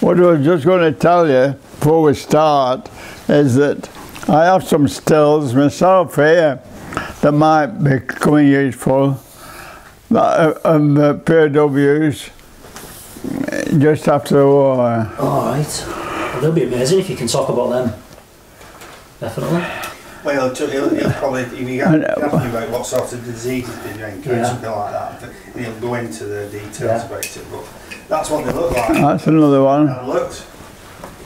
What I was just going to tell you before we start is that I have some stills myself here that might be coming useful. That um, the POWs just after the war. All right. Well, they'll be amazing if you can talk about them. Definitely. Well, he'll, he'll, he'll probably, if you I get know. about what sort of diseases they drink or Yeah. something like that, and he'll go into the details Yeah. about it. But that's what they look like. That's another one. And looked,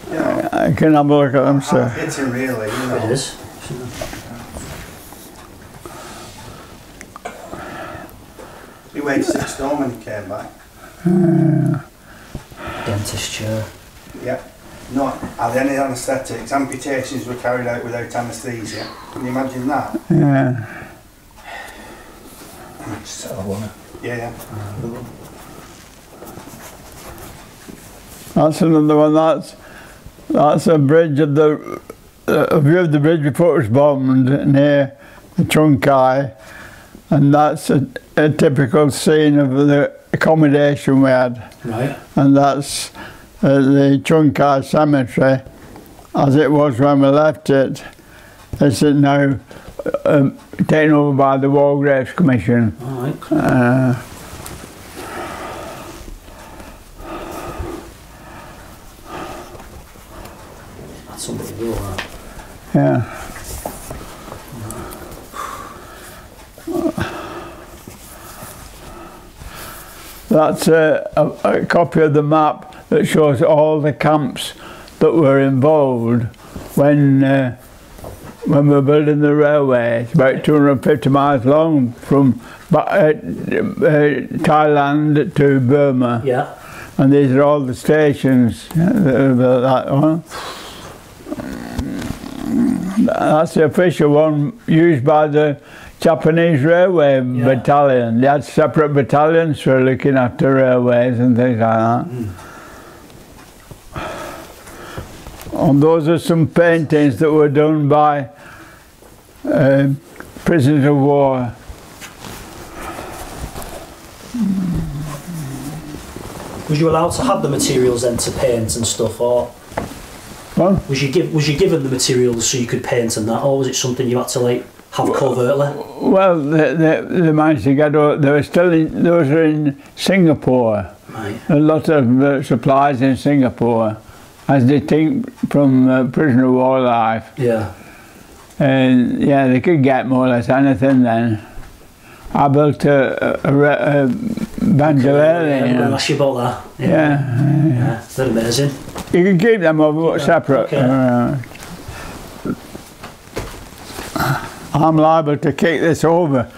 you know, I can have a look at them, hard sir. hitting really, you know. is. He weighed six stone when he came back. Dentist chair. Yeah. Not had any anaesthetics. Amputations were carried out without anaesthesia. Can you imagine that? Yeah. So I wanna. Yeah, yeah. Uh, That's another one. That's that's a bridge of the a view of the bridge before it was bombed near the Chung Kai, and that's a, a typical scene of the accommodation we had, Right. and that's uh, the Chung Kai cemetery, as it was when we left it. It's now um, taken over by the War Graves Commission. All right. Uh, That's unbelievable. That. yeah. That's a, a, a copy of the map that shows all the camps that were involved when uh, when we were building the railway. It's about 250 miles long from uh, uh, Thailand to Burma. Yeah. And these are all the stations. that That one. That's the official one used by the Japanese Railway Yeah. Battalion. They had separate battalions for looking after railways and things like that. And those are some paintings that were done by uh, prisoners of war. Was you allowed to have the materials then to paint and stuff, or Well, was you give was you given the materials so you could paint and that, or was it something you had to like have covertly? well they, they, they managed to get, o- they were still in, those are in Singapore. Right. a lot of uh, supplies in Singapore, as they think from uh, prisoner of war life. Yeah. And yeah, they could get more or less anything then. I built a, a, a, a banjolele, Yeah, you I'm gonna know. ask you about that. Yeah, Yeah. They're amazing. you can keep them over Yeah, separate. okay. Uh, I'm liable to kick this over.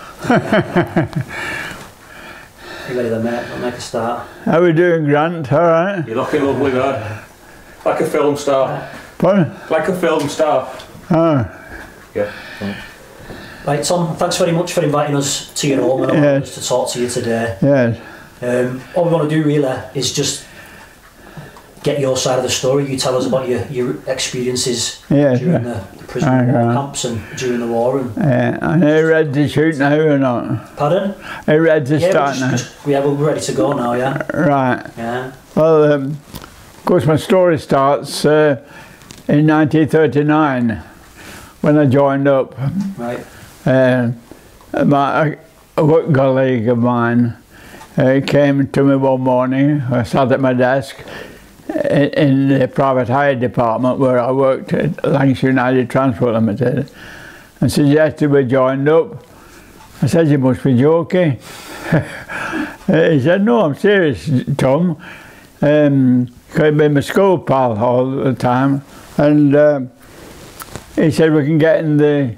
You ready then, mate? I'll make a start. How we doing, Grant? All right? You're looking lovely, man. Like a film star. Fun? Like a film star. Oh, Yeah. Right, Tom. Thanks very much for inviting us to your home and allowing Yeah. us to talk to you today. yes. Um, all we want to do really is just get your side of the story. You tell us about your, your experiences Yes. during the prison war camps and during the war. And Uh, and are you ready to shoot now or not? pardon? Are you ready to Yeah, start we're just, yeah, we're ready to go now. Yeah, Right. yeah. Well, um, of course, my story starts uh, in 1939 when I joined up. Right. Uh, my, a work colleague of mine uh, came to me one morning. I sat at my desk in, in the private hire department where I worked at Lancashire United Transport Limited and suggested we joined up. I said, you must be joking. he said, no, I'm serious, Tom. Um, he'd been my school pal all the time. And um he said, we can get in the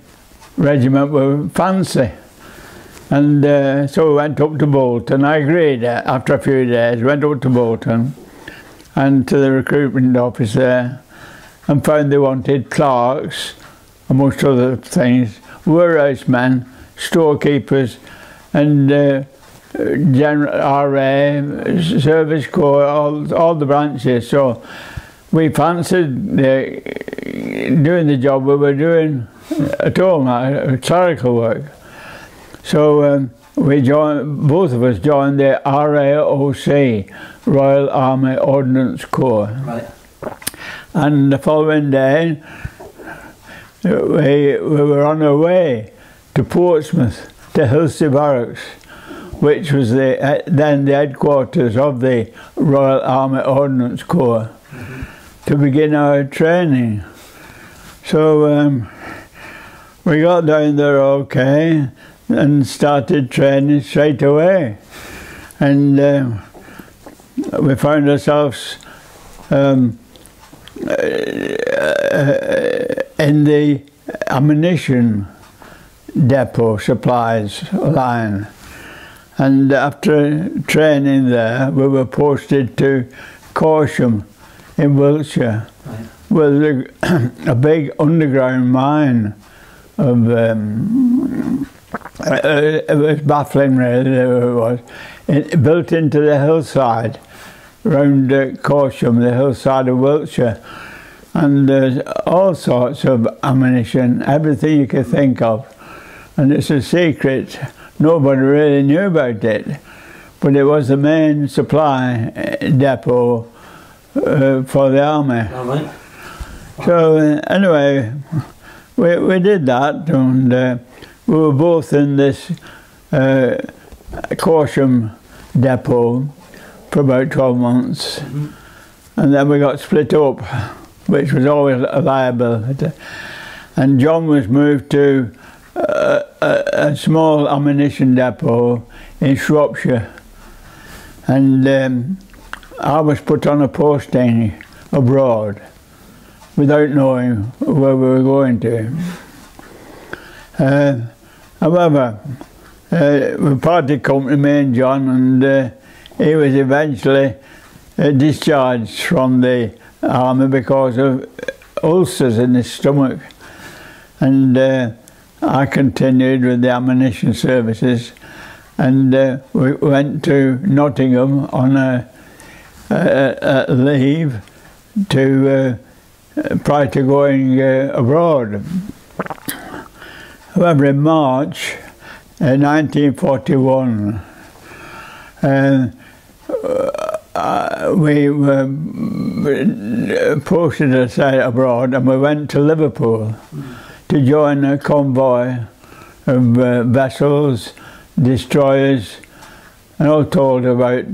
regiment were fancy. And uh, so we went up to Bolton. I agreed uh, after a few days, went up to Bolton and to the recruitment office there and found they wanted clerks, amongst other things, warehouse men, storekeepers, and uh, general RA, service corps, all, all the branches. So we fancied the, doing the job we were doing at all, uh, clerical work. So um, we joined, both of us joined the RAOC, Royal Army Ordnance Corps. Right. And the following day, we, we were on our way to Portsmouth, to Hilsea Barracks, which was the, uh, then the headquarters of the Royal Army Ordnance Corps, to begin our training. So um, we got down there okay and started training straight away. And um, we found ourselves um, uh, in the ammunition depot supplies line. And after training there, we were posted to Corsham in Wiltshire, Right. with a, a big underground mine of. Um, uh, it was baffling, really. It was it, built into the hillside round uh, Corsham, the hillside of Wiltshire, and there's all sorts of ammunition, everything you could think of, and it's a secret. Nobody really knew about it, but it was the main supply uh, depot uh, for the army. Right. So uh, anyway, we, we did that and uh, we were both in this uh, Corsham depot for about 12 months. And then we got split up which was always a liability. And John was moved to uh, a, a small ammunition depot in Shropshire. And um, I was put on a posting abroad without knowing where we were going to. Uh, however, uh, we parted company, John, and uh, he was eventually uh, discharged from the army because of ulcers in his stomach. And uh, I continued with the ammunition services and uh, we went to Nottingham on a, a, a leave to prior to going uh, abroad. However, in March uh, 1941, uh, uh, we were uh, posted aside abroad and we went to Liverpool to join a convoy of uh, vessels, destroyers, and all told about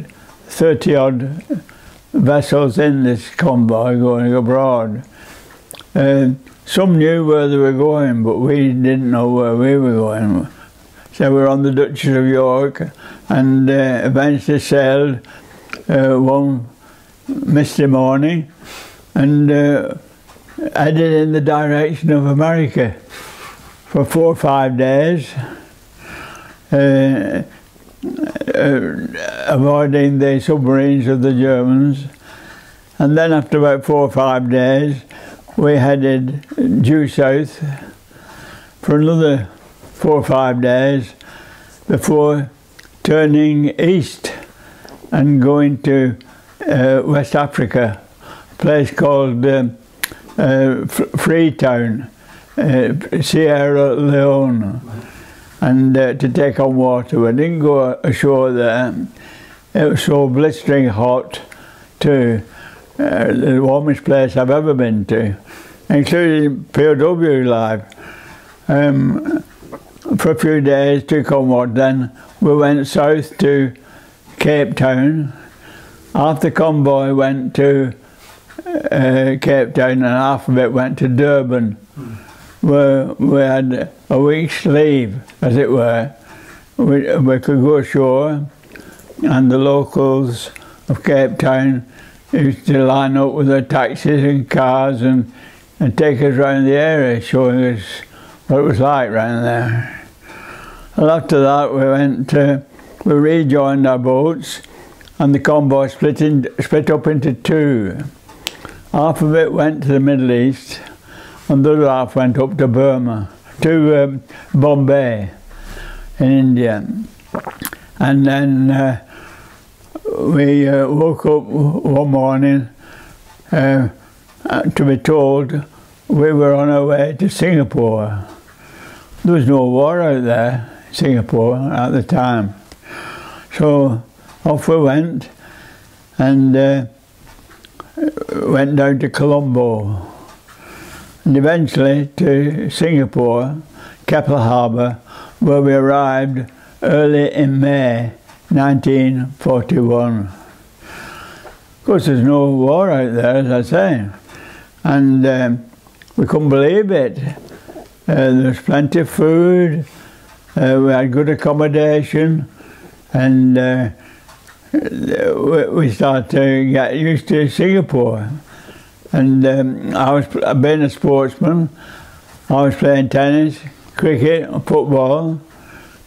30 odd vessels in this convoy going abroad. Uh, some knew where they were going, but we didn't know where we were going. So we were on the Duchess of York and uh, eventually sailed uh, one misty morning and uh, headed in the direction of America for four or five days, uh, uh, avoiding the submarines of the Germans. And then after about four or five days, we headed due south for another four or five days before turning east and going to uh, West Africa, a place called um, uh, Freetown, uh, Sierra Leone, and uh, to take on water. We didn't go ashore there. It was so blistering hot too. Uh, the warmest place I've ever been to, including POW life. Um, for a few days took on water. Then we went south to Cape Town. The convoy went to uh, Cape Town and half of it went to Durban, we had a week's leave, as it were. We, we could go ashore and the locals of Cape Town used to line up with their taxis and cars and, and take us around the area, showing us what it was like around there. And after that we went to, we rejoined our boats and the convoy split, in, split up into two. Half of it went to the Middle East and the other half went up to Burma, to um, Bombay in India. And then uh, we uh, woke up one morning uh, to be told we were on our way to Singapore. There was no war out there. Singapore at the time. So off we went and uh, went down to Colombo and eventually to Singapore, Keppel Harbour, where we arrived early in May 1941. Of course, there's no war out there, as I say, and um, we couldn't believe it. Uh, there's plenty of food, uh, we had good accommodation, and uh, we started to get used to Singapore. And um, I was being a sportsman, I was playing tennis, cricket, football,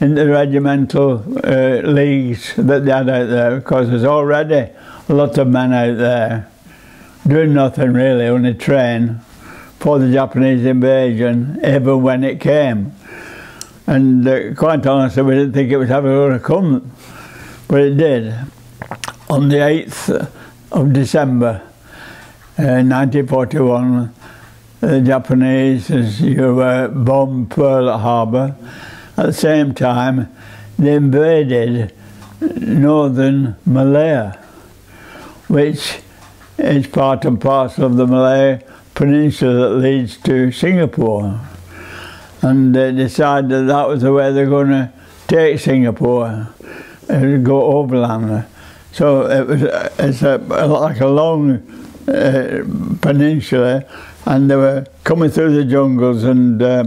in the regimental uh, leagues that they had out there because there's already a lot of men out there doing nothing really, only train for the Japanese invasion, even when it came. And uh, quite honestly, we didn't think it was ever going to come, but it did. On the 8th of December, Uh, 1941, the Japanese, were, bombed Pearl Harbor. At the same time, they invaded northern Malaya, which is part and parcel of the Malay peninsula that leads to Singapore. And they decided that, that was the way they're going to take Singapore and go overland. So it was it's a, like a long peninsula, and they were coming through the jungles and uh,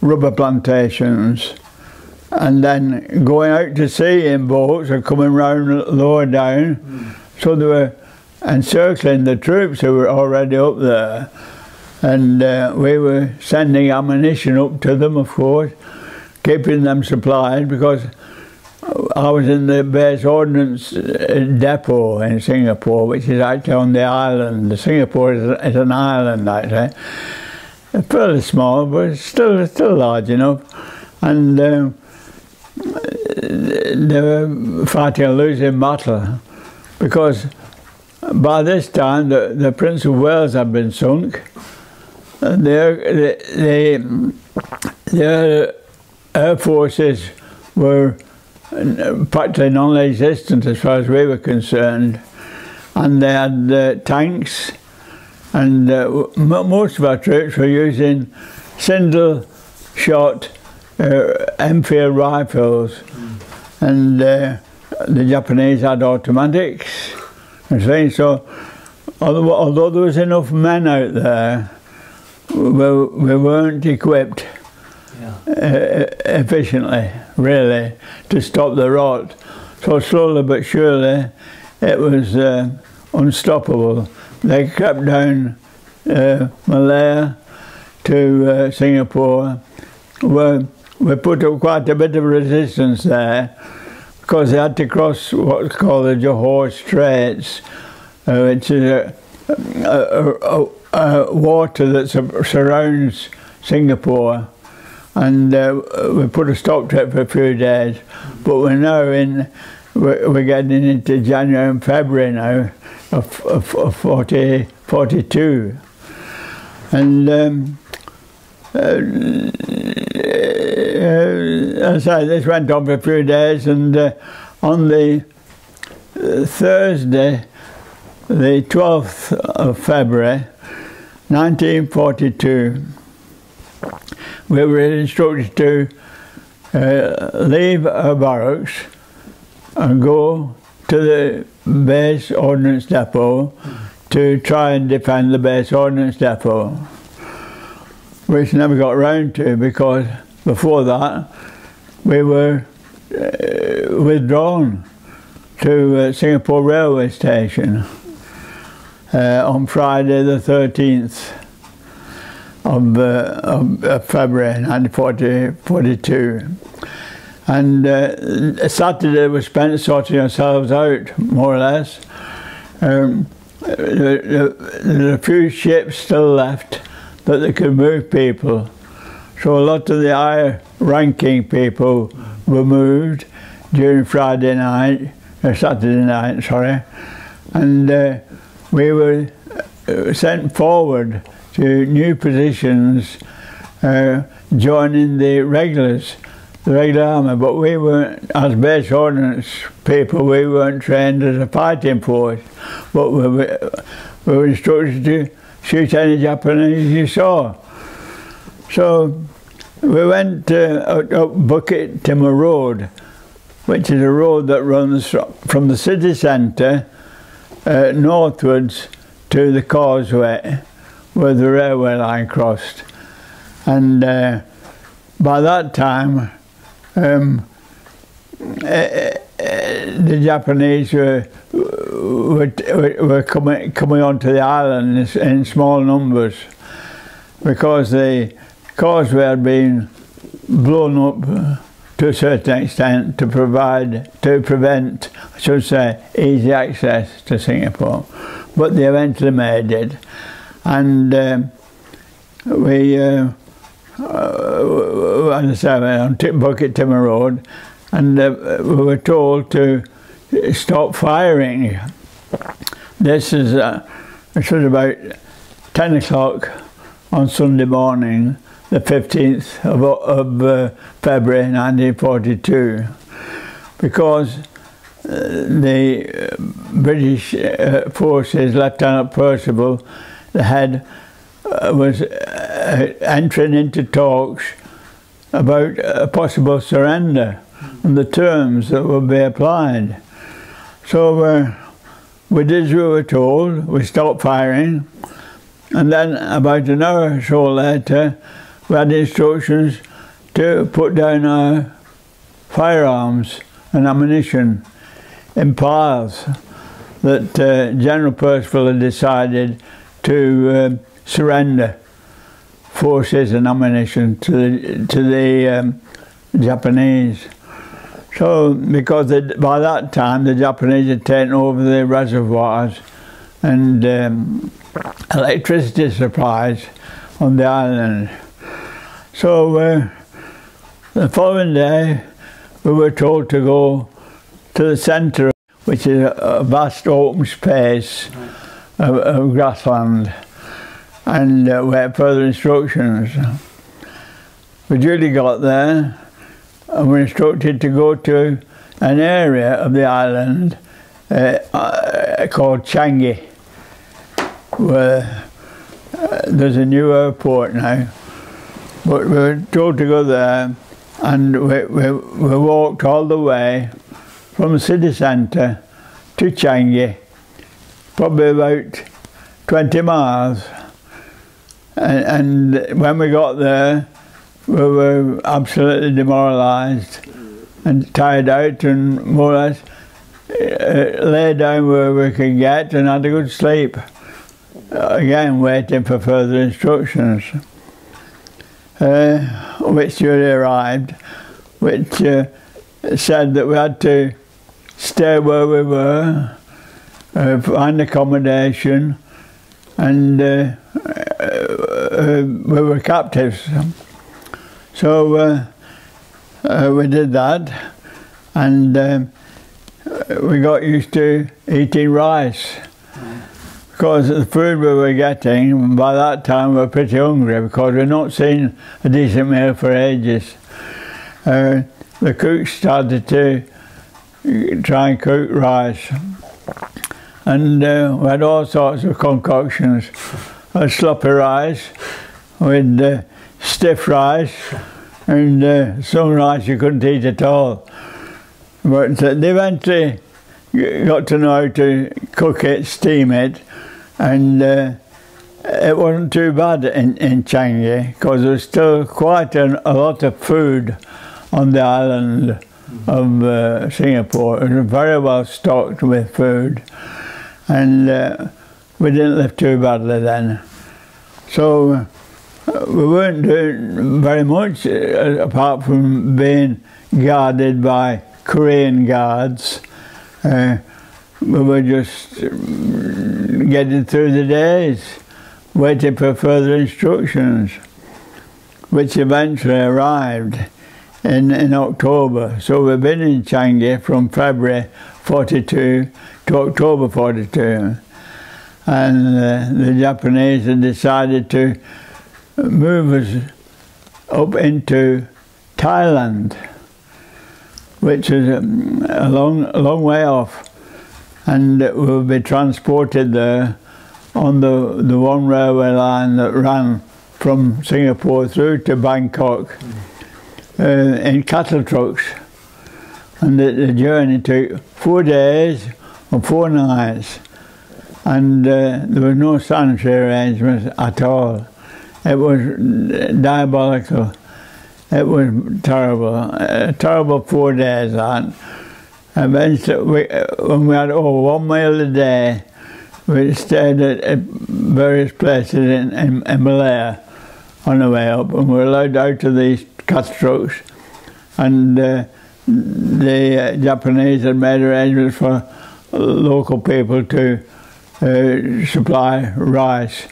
rubber plantations and then going out to sea in boats or coming round lower down. Mm. So they were encircling the troops who were already up there. And uh, we were sending ammunition up to them, of course, keeping them supplied because I was in the base ordnance uh, depot in Singapore, which is actually on the island. Singapore is, is an island, actually fairly small, but still still large enough. And um, they were fighting a losing battle because by this time the, the Prince of Wales had been sunk. And their, the, their air forces were practically non-existent as far as we were concerned. And they had uh, tanks and uh, most of our troops were using single shot uh, Enfield rifles mm. and uh, the Japanese had automatics and things so although, although there was enough men out there we, we weren't equipped yeah. Uh, efficiently really to stop the rot so slowly but surely it was uh, unstoppable they crept down uh, Malaya to uh, Singapore. Where we put up quite a bit of resistance there because they had to cross what's called the Johor Straits, uh, which is a, a, a, a water that surrounds Singapore. And uh, we put a stop to it for a few days, but we're now in, we're, getting into January and February now of, of, of 40, 42. And um, uh, uh, say this went on for a few days, and uh, on the uh, Thursday, the 12th of February, 1942, we were instructed to uh, leave our barracks and go to the base ordnance depot to try and defend the base ordnance depot, which never got round to because before that we were uh, withdrawn to uh, Singapore railway station uh, on Friday the 13th of, uh, of February 1942 and uh, Saturday was spent sorting ourselves out, more or less. Um, there's a few ships still left that they could move people. So a lot of the higher ranking people were moved during Friday night, or Saturday night, sorry, and uh, we were uh, sent forward to new positions, uh, joining the regulars the regular army, but we weren't, as base ordnance people, we weren't trained as a fighting force, but we were, we were instructed to shoot any Japanese you saw. So we went uh, up, up Bukit Timah Road, which is a road that runs from the city centre uh, northwards to the causeway where the railway line crossed. And uh, by that time, um, uh, uh, the Japanese were, were, were coming, coming onto the island in small numbers because the causeway had been blown up to a certain extent to provide, to prevent, I should say, easy access to Singapore. But they eventually made it. And um, we, uh, uh, as I said, on Bukit Road, and uh, we were told to stop firing. This is, uh, this was about 10 o'clock on Sunday morning, the 15th of, of uh, February 1942, because uh, the British uh, forces, Lieutenant Percival, the head, uh, was uh, entering into talks about a possible surrender and the terms that would be applied. So uh, we did as we were told, we stopped firing, and then about an hour or so later, we had instructions to put down our firearms and ammunition in piles that uh, General Percival had decided to uh, surrender forces and ammunition to the, to the um, Japanese. So, because they, by that time the Japanese had taken over the reservoirs and um, electricity supplies on the island. So, uh, the following day we were told to go to the centre, which is a vast open space of, of grassland, and uh, we had further instructions. We duly got there and were instructed to go to an area of the island uh, uh, called Changi, where uh, there's a new airport now. But we were told to go there, and we, we, we walked all the way from the city centre to Changi, probably about 20 miles. And, and when we got there, we were absolutely demoralised and tired out and more or less uh, lay down where we could get and had a good sleep. Again, waiting for further instructions, uh, which duly arrived, which uh, said that we had to stay where we were, uh, find accommodation, and uh, we were captives. So uh, uh, we did that and um, we got used to eating rice because the food we were getting, by that time we were pretty hungry because we'd not seen a decent meal for ages. Uh, the cook started to try and cook rice and uh, we had all sorts of concoctions. A sloppy rice with uh, stiff rice and uh, some rice you couldn't eat at all. But uh, they eventually got to know how to cook it, steam it, and uh, it wasn't too bad in, in Changi because there was still quite an, a lot of food on the island of uh, Singapore. It was very well stocked with food and uh, we didn't live too badly then. So we weren't doing very much uh, apart from being guarded by Korean guards. Uh, we were just getting through the days, waiting for further instructions, which eventually arrived in, in October. So we've been in Changi from February 42 to October 42. And uh, the Japanese had decided to move us up into Thailand. which is um, a long, long way off, and it will be transported there on the, the one railway line that ran from Singapore through to Bangkok uh, in cattle trucks. And the, the journey took four days or four nights, and uh, there was no sanitary arrangements at all. It was diabolical. It was terrible, a terrible four days that. Eventually, we, when we had over one meal a day, we stayed at, at various places in, in, in, Malaya on the way up, and we were allowed out of these cat trucks. And uh, the uh, Japanese had made arrangements for local people to uh, supply rice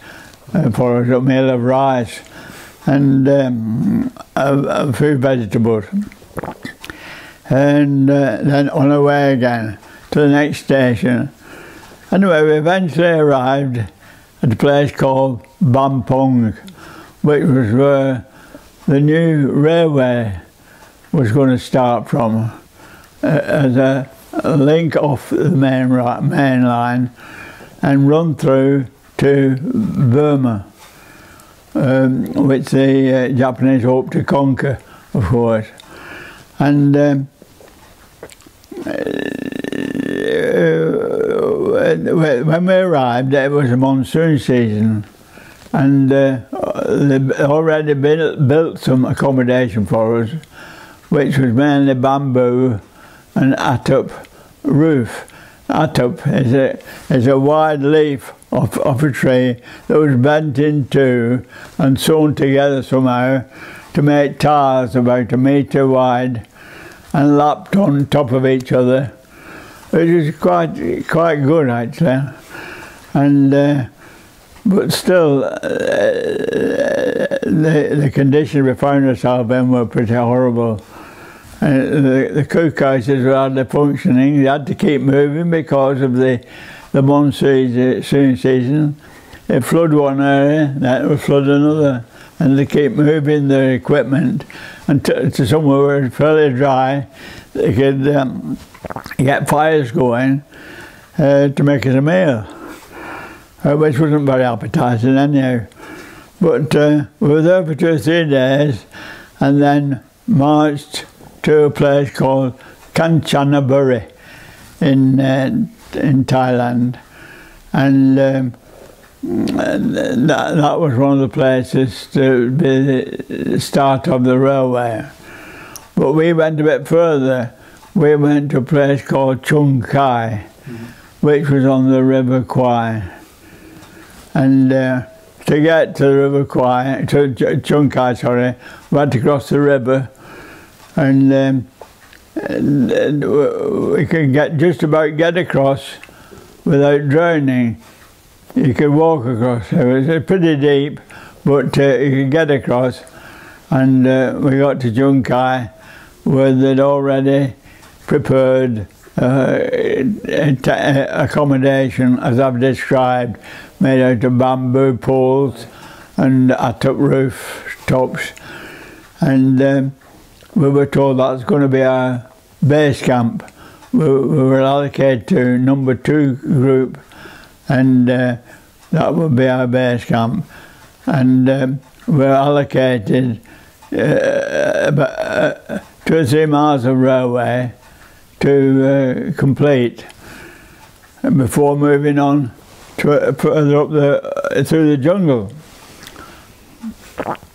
uh, for a meal of rice and um, a, a, few vegetables. And uh, then on our way again to the next station. Anyway, we eventually arrived at a place called Bampong, which was where the new railway was going to start from uh, as a, link off the main, main line and run through to Burma, um, which the uh, Japanese hoped to conquer, of course. And um, uh, when we arrived, it was a monsoon season, and uh, they already built some accommodation for us, which was mainly bamboo and atap roof. Atap is a, is a wide leaf of, of a tree that was bent in two and sewn together somehow to make tires about a metre wide and lapped on top of each other, which is quite quite good actually. And uh, but still, uh, the the conditions we found ourselves in were pretty horrible. And the, the cookhouses were hardly functioning. They had to keep moving because of the the monsoon season. They flood one area, that would flood another, and they keep moving their equipment until to somewhere where it's fairly dry. They could um, get fires going uh, to make it a meal, uh, which wasn't very appetising anyhow. But uh, we were there for two or three days, and then marched to a place called Kanchanaburi in uh, in Thailand, and um, that, that was one of the places to be the start of the railway. But we went a bit further. We went to a place called Chung Kai, mm -hmm. which was on the River Kwai. And uh, to get to the River Kwai, to Chung Kai, sorry, we had to cross the river. And um, and we could get just about get across without drowning. You could walk across. It was pretty deep, but uh, you could get across. And uh, we got to Chung Kai, where they'd already prepared uh, accommodation, as I've described, made out of bamboo poles and atap roof tops. And um, we were told that's going to be our base camp. We, we were allocated to number two group and uh, that would be our base camp. And um, we were allocated uh, about uh, two or three miles of railway to uh, complete before moving on to, further up the, through the jungle.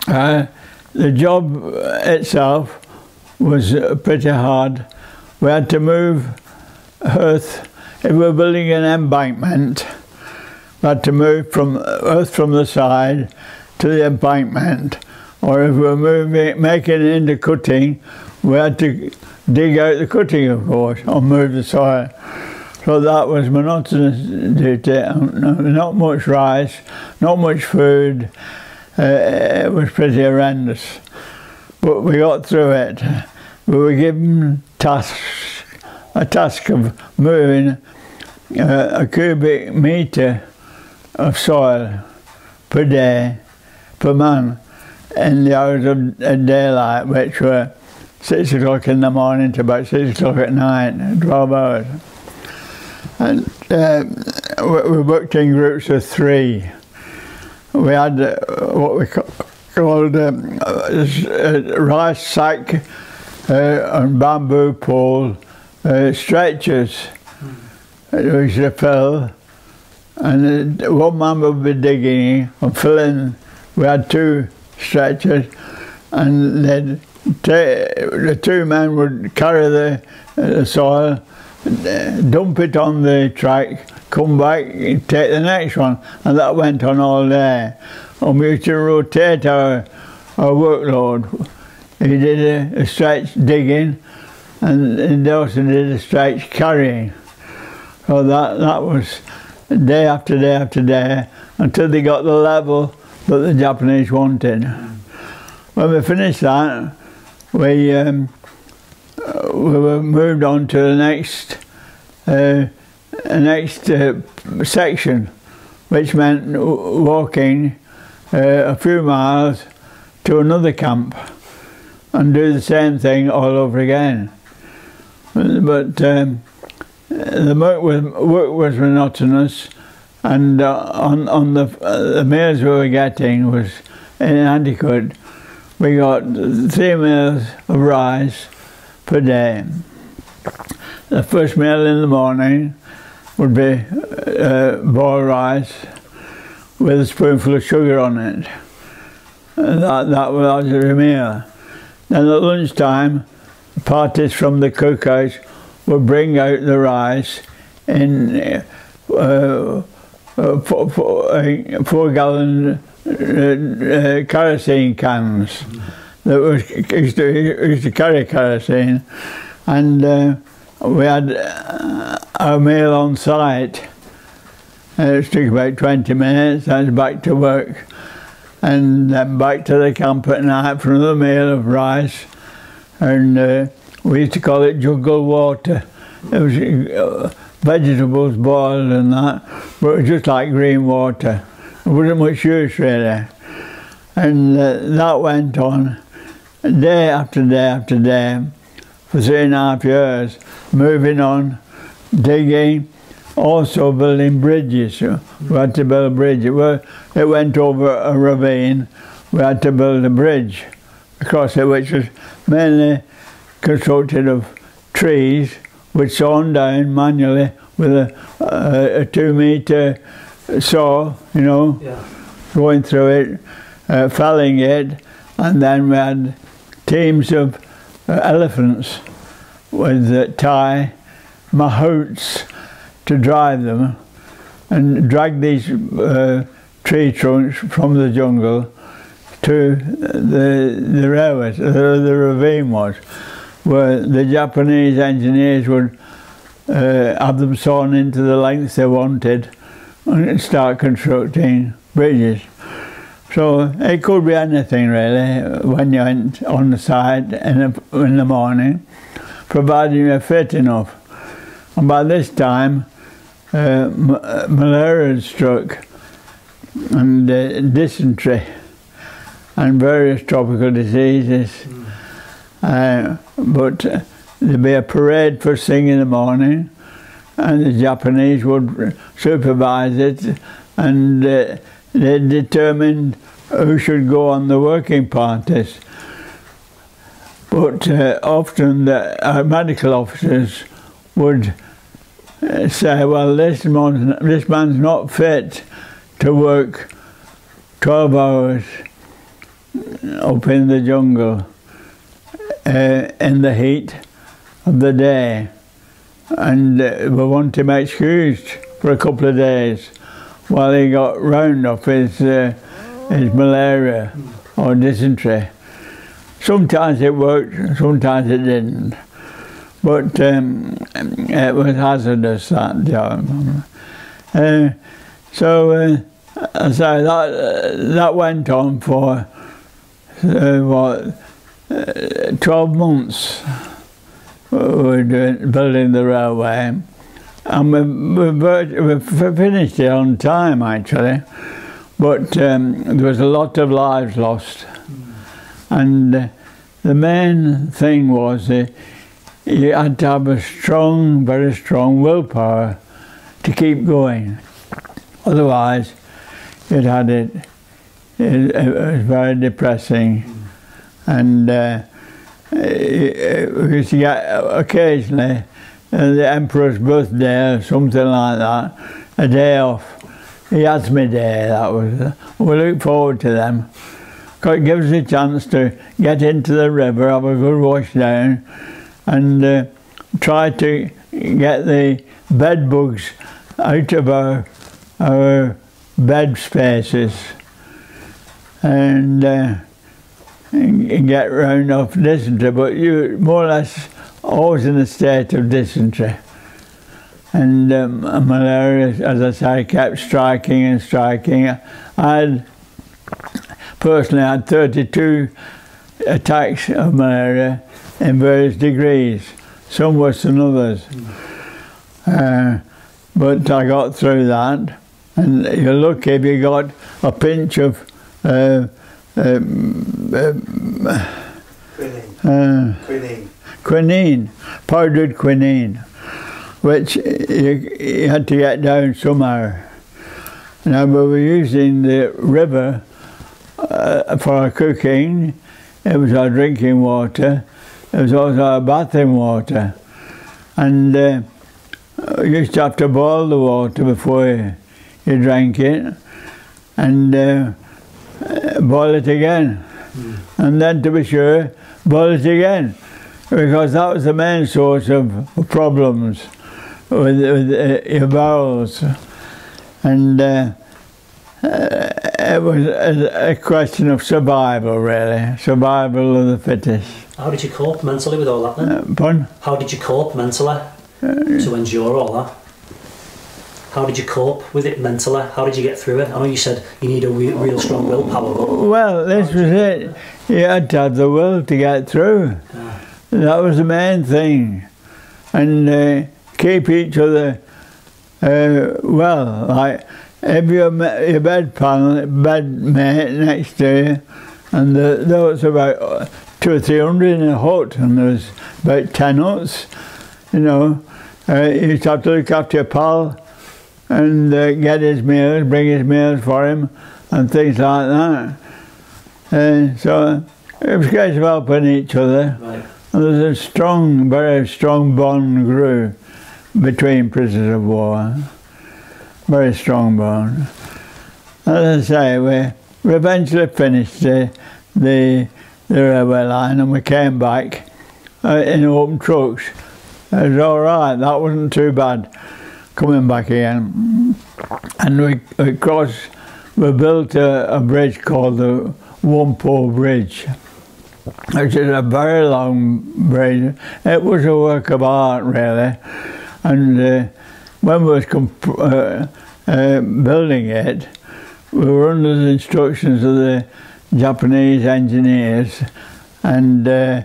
Uh, the job itself was uh, pretty hard. We had to move earth. If we were building an embankment, we had to move from earth from the side to the embankment. Or if we were moving, making it into cutting, we had to dig out the cutting, of course, or move the soil. So that was monotonous duty. Not much rice, not much food. Uh, it was pretty horrendous. But we got through it. We were given tasks, a task of moving uh, a cubic metre of soil per day, per man, in the hours of daylight, which were six o'clock in the morning to about six o'clock at night, 12 hours. And uh, we worked in groups of three. We had uh, what we ca- called um, uh, uh, rice sack uh, and bamboo pole stretchers. We used to fill, and one man would be digging and filling. We had two stretchers, and they'd the two men would carry the, the soil, dump it on the track, come back, take the next one, and that went on all day. And we used to rotate our, our workload. He did a, a stretch digging, and, and also did a stretch carrying. So that, that was day after day after day until they got the level that the Japanese wanted. When we finished that, we, um, uh, we were moved on to the next, uh, the next uh, section, which meant walking a few miles to another camp and do the same thing all over again. But um, the work was, work was monotonous, and uh, on on the uh, the meals we were getting was inadequate. We got three meals of rice per day. The first meal in the morning would be uh, boiled rice with a spoonful of sugar on it. And that that was our meal. Then at lunchtime, parties from the cookhouse would bring out the rice in uh, uh, four, four, uh, uh, kerosene cans that was used to, used to carry kerosene, and we had our meal on site. It took about 20 minutes, I was back to work, and then back to the camp at night for another meal of rice, and uh, we used to call it jungle water. It was uh, vegetables boiled and that, but it was just like green water. It wasn't much use really. And uh, that went on day after day after day for three and a half years, moving on, digging, also building bridges. We had to build a bridge. It, were, it went over a ravine. We had to build a bridge across it, which was mainly constructed of trees, which sawn down manually with a, a, a two metre saw, you know, Yeah. going through it, uh, felling it, and then we had teams of uh, elephants with uh, Thai mahouts to drive them and drag these uh, tree trunks from the jungle to the the railway, uh, the ravine was, where the Japanese engineers would uh, have them sawn into the lengths they wanted and start constructing bridges. So it could be anything really when you went on the side in the, in the morning, provided you're fit enough. And by this time, uh, uh, malaria struck and uh, dysentery and various tropical diseases. Uh, but uh, there'd be a parade first thing in the morning, and the Japanese would supervise it, and uh, they determined who should go on the working parties. But uh, often the our medical officers would uh, say, "Well, this man's, this man's not fit to work 12 hours up in the jungle uh, in the heat of the day, and uh, we want him excused for a couple of days while he got round off his uh, his malaria or dysentery. Sometimes it worked, sometimes it didn't, but um, it was hazardous that job. Uh, so, uh, so that uh, that went on for uh, what uh, 12 months. We were building the railway. And we, we, we finished it on time actually. But um, there was a lot of lives lost. And uh, the main thing was that you had to have a strong, very strong willpower to keep going. Otherwise, you'd had it, it, it was very depressing. And uh, get occasionally uh, the Emperor's birthday or something like that, a day off. Yasume day, that was. We look forward to them. it gives us a chance to get into the river, have a good wash down, and uh, try to get the bed bugs out of our, our bed spaces and, uh, get round off dysentery, but you're more or less always in a state of dysentery. And um, malaria, as I say, kept striking and striking. I had, personally had 32 attacks of malaria in various degrees, some worse than others. Uh, but I got through that, and you're lucky if you got a pinch of uh, um, um, Quinine. uh, Quinine. quinine, powdered quinine, which you, you had to get down somehow. Now we were using the river uh, for our cooking, it was our drinking water, it was also our bathing water. And uh, you used to have to boil the water before you, you drank it and uh, boil it again. And then to be sure, boil it again because that was the main source of problems with, with uh, your bowels. And uh, uh, it was a, a question of survival, really, survival of the fittest. How did you cope mentally with all that then? Uh, pardon? How did you cope mentally to endure all that? How did you cope with it mentally? How did you get through it? I know you said you need a real, real strong willpower, but Well, this was it. You had to have the will to get through. Yeah. That was the main thing. And uh, keep each other uh, well. Like if your, ma- your bed panel, bed mate next to you, and the, was about uh, two or three hundred in a hut, and there was about ten huts, you know. Uh, you used to have to look after your pal and uh, get his meals, bring his meals for him, and things like that. Uh, so it was of helping each other. right. And there's a strong, very strong bond grew between prisoners of war. Very strong bond. As I say, we, we eventually finished the, the, the railway line and we came back uh, in open trucks. It was all right, that wasn't too bad coming back again. And we, we crossed, we built a, a bridge called the Wampo Bridge which is a very long bridge. It was a work of art, really. And uh, when we was uh, uh, building it, we were under the instructions of the Japanese engineers and uh,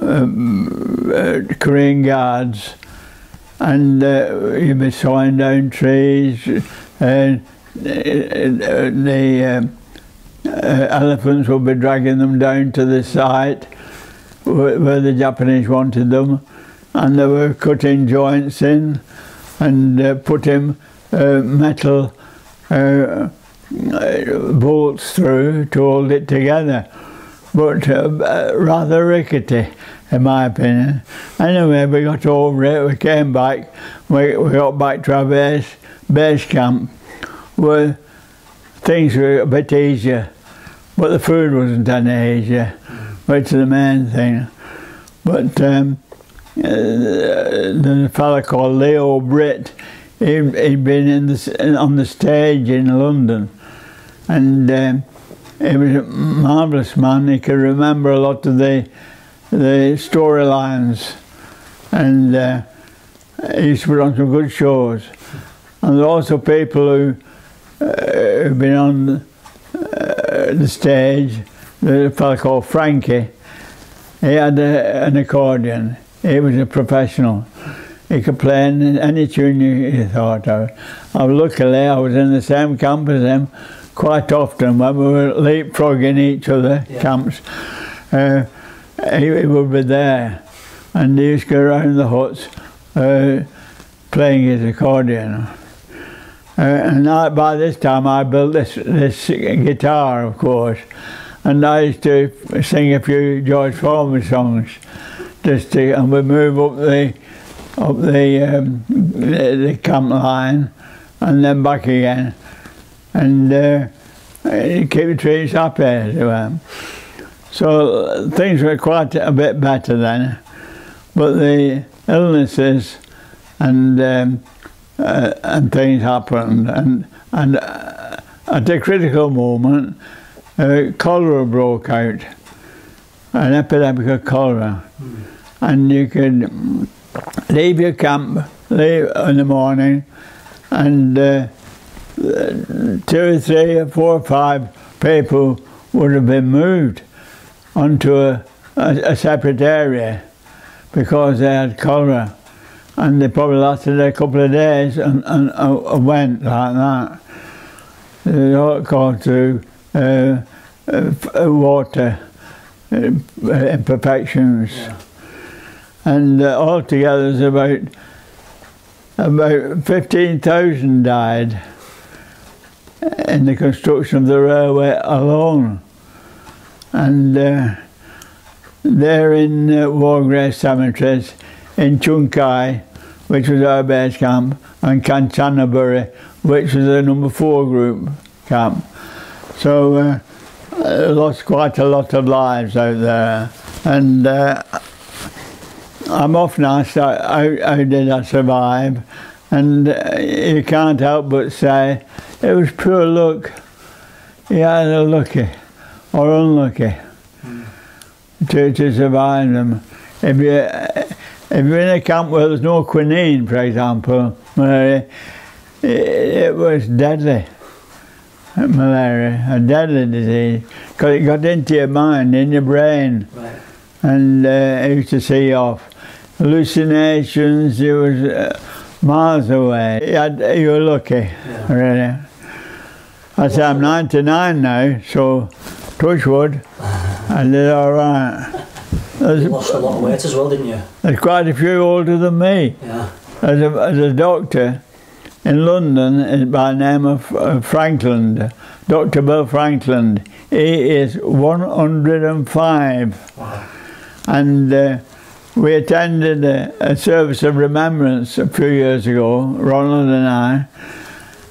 um, uh, Korean guards. And uh, you'd be sawing down trees, and the um, uh, elephants would be dragging them down to the site where, where the Japanese wanted them, and they were cutting joints in and uh, putting uh, metal uh, uh, bolts through to hold it together, but uh, rather rickety, in my opinion. Anyway, we got over it. We came back. We, we got back to our base base camp, where things were a bit easier, but the food wasn't any easier, which is the main thing. But um, uh, there's a fellow called Leo Britt, he, he'd been in the, on the stage in London, and um, he was a marvellous man. He could remember a lot of the, the storylines, and uh, he used to put on some good shows. And there are also people who uh, who've been on uh, the stage. There's a fellow called Frankie. He had a, an accordion. He was a professional. He could play any, tune you, thought of. Uh, luckily, I was in the same camp as him quite often when we were leapfrogging each other Yeah. camps. Uh, he, he would be there. And he used to go around the huts uh, playing his accordion. Uh, and I, by this time I built this, this guitar, of course. And I used to sing a few George Formby songs. Just to, and we move up the up the, um, the, the camp line and then back again. And uh, keep the trees happy as well. So things were quite a bit better then. But the illnesses and um, uh, and things happened and and uh, at a critical moment uh, cholera broke out an epidemic of cholera mm. and you could leave your camp leave in the morning and uh, two three or four or five people would have been moved onto a, a, a separate area because they had cholera and they probably lasted a couple of days and, and, and went like that. They all gone through uh, uh, water uh, imperfections. And uh, altogether there's about about 15,000 died in the construction of the railway alone. And uh, there in uh, War Graves cemeteries in Chung Kai, which was our base camp, and Kanchanaburi, which was the number four group camp. So uh, I lost quite a lot of lives out there. And uh, I'm often asked how, how, how, did I survive? And uh, you can't help but say it was pure luck. You either lucky or unlucky mm. to, to survive them. If you if you're in a camp where there's no quinine, for example, malaria, it, it was deadly. Malaria, a deadly disease, because it got into your mind, in your brain, right. and uh, it used to see you off. Hallucinations, you was uh, miles away. You, had, you were lucky, yeah. really. I say I'm 99 now, so touch wood, I did all right. There's, you lost a lot of weight as well, didn't you? There's quite a few older than me. Yeah. As a, as a doctor in London by the name of uh, Frankland, Dr. Bill Frankland. He is 105. Wow. And uh, we attended a, a, service of remembrance a few years ago, Ronald and I,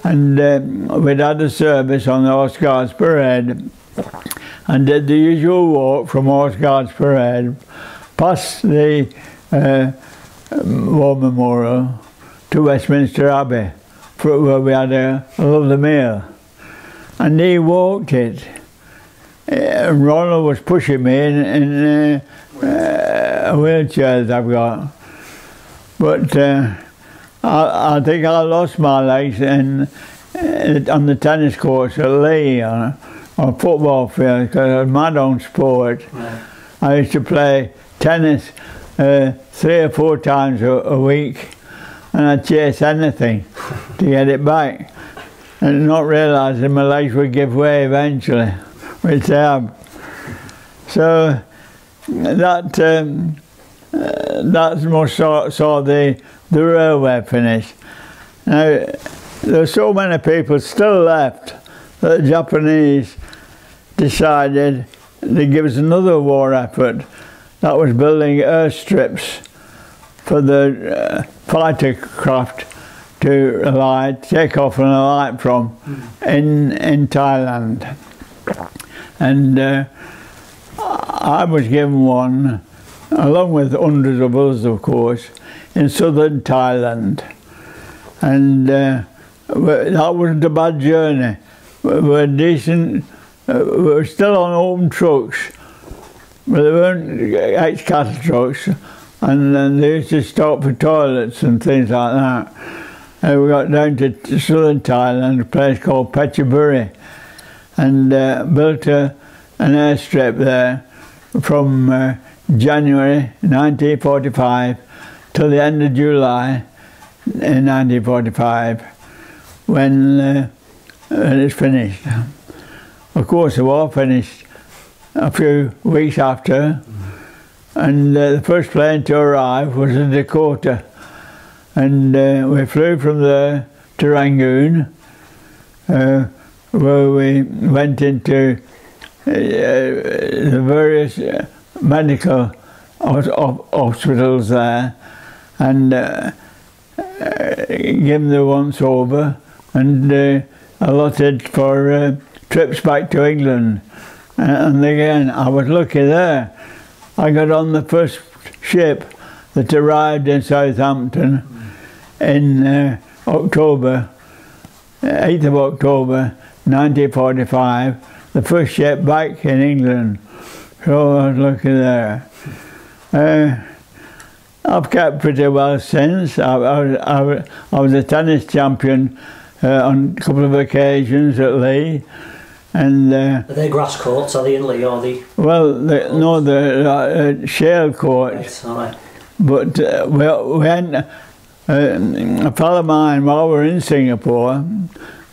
and um, we'd had a service on the Guards Parade and did the usual walk from Guards Parade past the uh, War Memorial to Westminster Abbey where we had a, a lovely meal. And he walked it. Uh, Ronald was pushing me in, in uh, uh, a wheelchair that I've got. But uh, I, I, think I lost my legs in, uh, on the tennis courts at Leigh on football field because it was my own sport. Right. I used to play tennis uh, three or four times a, a, week and I'd chase anything to get it back and not realising my legs would give way eventually, which they have. So that um, uh, that's more saw, saw the, the railway finished. Now, there were so many people still left that the Japanese decided to give us another war effort that was building airstrips for the uh, fighter craft to alight, take off and alight from in, in Thailand. And uh, I was given one, along with hundreds of others, of course, in southern Thailand. And uh, that wasn't a bad journey. We were decent uh, we were still on open trucks, but they weren't ex-cattle trucks, and then they used to stop for toilets and things like that. And we got down to southern Thailand, a place called Phetchaburi, and uh, built a, an airstrip there from uh, January 1945 till the end of July in 1945 when uh, it's finished. Of course, the war finished a few weeks after, and uh, the first plane to arrive was a Dakota. And uh, we flew from there to Rangoon, uh, where we went into uh, the various uh, medical hos- hos- hospitals there and uh, uh, given the once over and uh, allotted for uh, trips back to England. Uh, and again, I was lucky there. I got on the first ship that arrived in Southampton in uh, October, 8th of October 1945, the first ship back in England. So I was lucky there. Uh, I've kept pretty well since. I, I, was- I, I was a tennis champion uh, on a couple of occasions at Leigh. And uh, Are they grass courts? Are they in Leigh? Or the well, the, no, the uh, shale court. right, all right. But uh, we, we had, uh, a fellow of mine, while we were in Singapore,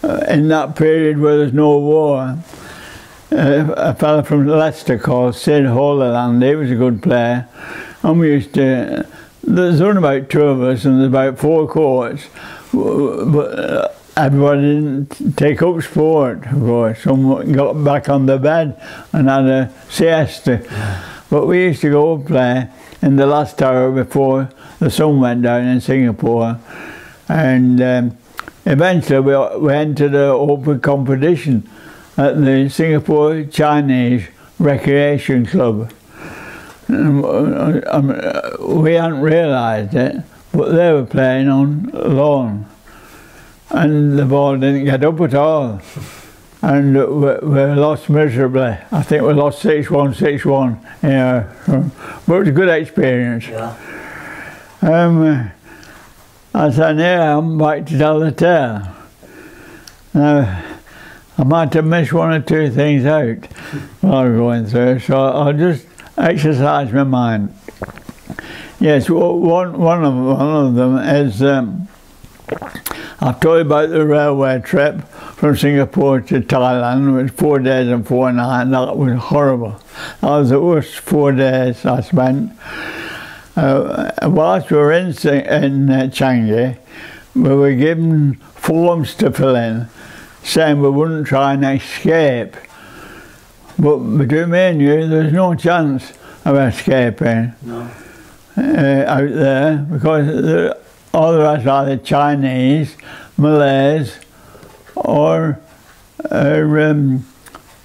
uh, in that period where there's no war, uh, a fellow from Leicester called Sid Holyland, he was a good player, and we used to, there's only about two of us and there's about four courts, but uh, everybody didn't take up sport, of course. Some got back on the bed and had a siesta. But we used to go play in the last hour before the sun went down in Singapore. And um, eventually we, we entered an open competition at the Singapore Chinese Recreation Club. And, uh, um, uh, we hadn't realised it, but they were playing on lawn. And the ball didn't get up at all. And we, we lost miserably. I think we lost 6 1, 6 1. Yeah. But it was a good experience. Yeah. Um, I said, yeah, I'm back to tell the tale. Now, I might have missed one or two things out while we're going through, so I'll just exercise my mind. Yes, one, one, of, one of them is um, I've told you about the railway trip from Singapore to Thailand. Was four days and four nights. That was horrible. That was the worst four days I spent. Uh, whilst we were in, in uh, Changi, we were given forms to fill in saying we wouldn't try and escape. But between me and you, there's no chance of escaping No. uh, out there because all the rest are the Chinese, Malays, or or, um,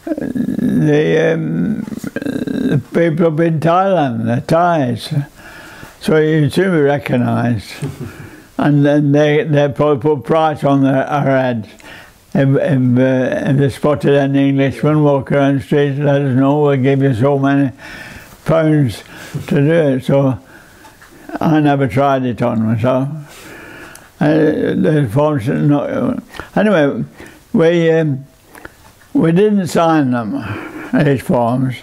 the, um, the people up in Thailand, the Thais. So you soon be recognised. and then they, they probably put price on their, our heads. If, uh, if they spotted an Englishman walking around the street, let us know, we'll give you so many pounds to do it. So I never tried it on myself. Uh, the forms, no, anyway, we um, we didn't sign them, these forms.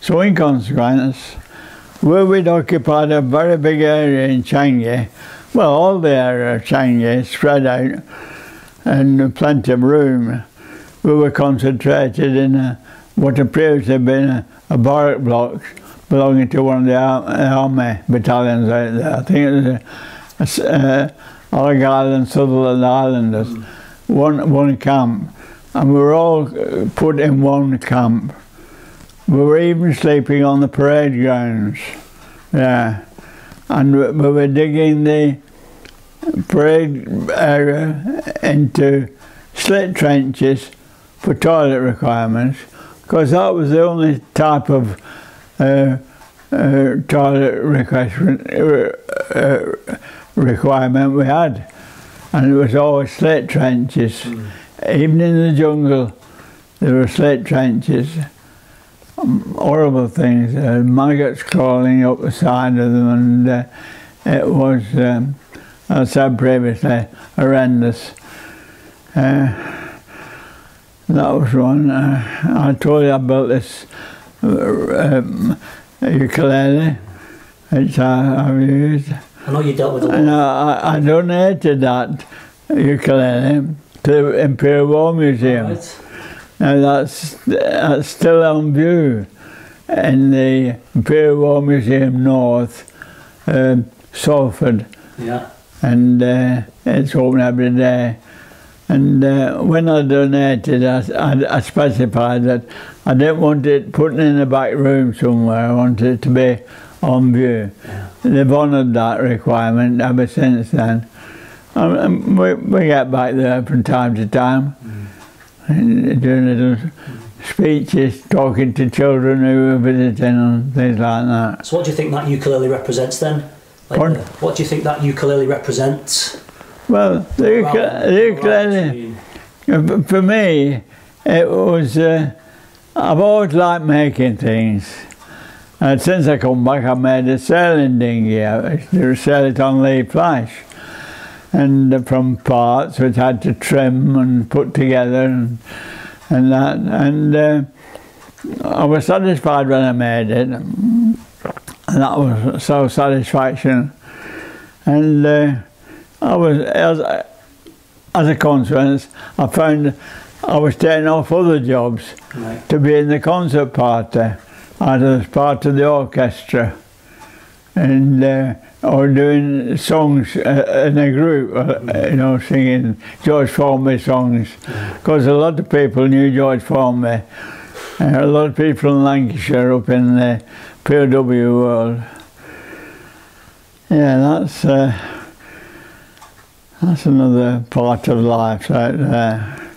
So in consequence, where we'd occupied a very big area in Changi, well, all the area of Changi spread out and plenty of room. We were concentrated in a, what had previously been a, a barrack block belonging to one of the army battalions out there. I think it was a, a s- uh, Argyll and Sutherland Highlanders, one, one camp. And we were all uh, put in one camp. We were even sleeping on the parade grounds. Yeah. And we, we were digging the parade area into slit trenches for toilet requirements because that was the only type of uh, uh, toilet request, uh, uh, requirement we had. And it was always slit trenches. Even in the jungle, there were slit trenches. Um, horrible things, uh, maggots crawling up the side of them, and uh, it was, um, I said previously, horrendous. Uh, that was one. Uh, I told you about this uh, um, ukulele, which I, I've used. I know you dealt with a And. I, I donated that ukulele to the Imperial War Museum. Right. Now that's, that's still on view in the Imperial War Museum North, um, Salford, Yeah. And uh, it's open every day. And uh, when I donated, I, I, I specified that I didn't want it put in the back room somewhere. I wanted it to be on view. Yeah. They've honoured that requirement ever since then. Um, we, we get back there from time to time, and doing little speeches, talking to children who are visiting and things like that. So what do you think that ukulele represents then? Like, what do you think that ukulele represents? Well, the, Morale- the ukulele, uh, for me, it was, uh, I've always liked making things. And since I come back, I made a sailing dinghy. I used to sail it on Leigh Flash. And uh, from parts which I had to trim and put together and, and that. And uh, I was satisfied when I made it. And that was so satisfaction. And uh, I was, as, as a consequence, I found I was taking off other jobs Right. to be in the concert party. I was part of the orchestra and uh, or doing songs uh, in a group, uh, you know, singing George Formby songs. Because a lot of people knew George Formby. Uh, a lot of people in Lancashire up in the POW world. Yeah, that's uh, that's another part of life right there.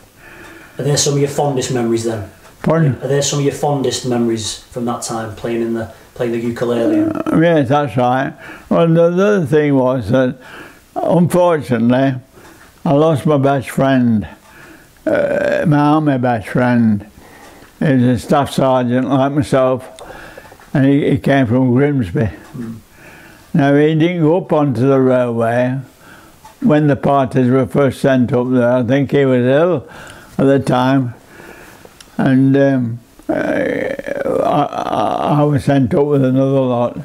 Are there some of your fondest memories then? Pardon? Are there some of your fondest memories from that time playing in the playing the ukulele? Yes, that's right. Well, the, the other thing was that, unfortunately, I lost my best friend, uh, my army best friend. He was a staff sergeant like myself, and he, he came from Grimsby. Now, he didn't go up onto the railway when the parties were first sent up there. I think he was ill at the time, and um, uh, I, I, I was sent up with another lot.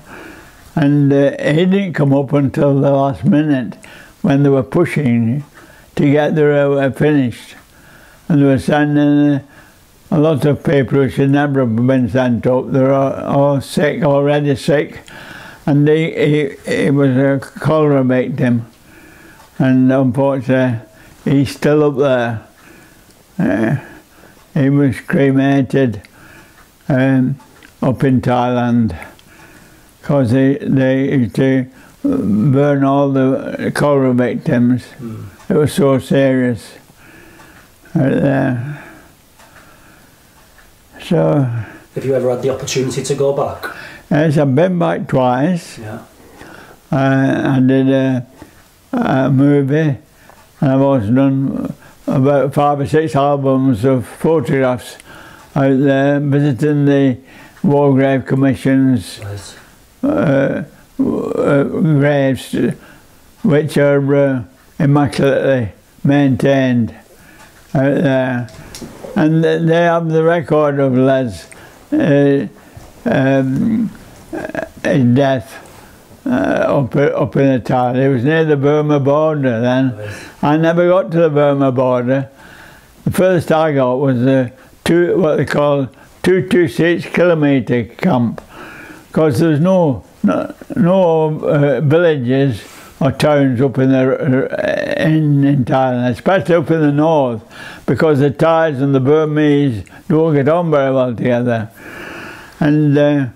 And uh, he didn't come up until the last minute when they were pushing to get the railway finished. And they were sending uh, a lot of people who should never have been sent up. They're all, all sick, already sick. And he, he, he was a cholera victim. And unfortunately, he's still up there. Uh, he was cremated um, up in Thailand because they, they used to burn all the cholera victims. It was so serious. There. So, Have you ever had the opportunity to go back? yes, I've been back twice. Yeah. Uh, I did a, a movie, and I've also done about five or six albums of photographs out there, visiting the War Grave Commission's Right. uh, uh, graves, which are uh, immaculately maintained out there. And they have the record of Les' uh, um, uh, death uh, up, up in the town. It was near the Burma border then. I never got to the Burma border. The furthest I got was the two, what they call 226 kilometre camp, because there's no no, no uh, villages or towns up in the in, in Thailand, especially up in the north, because the Thais and the Burmese don't get on very well together. And uh,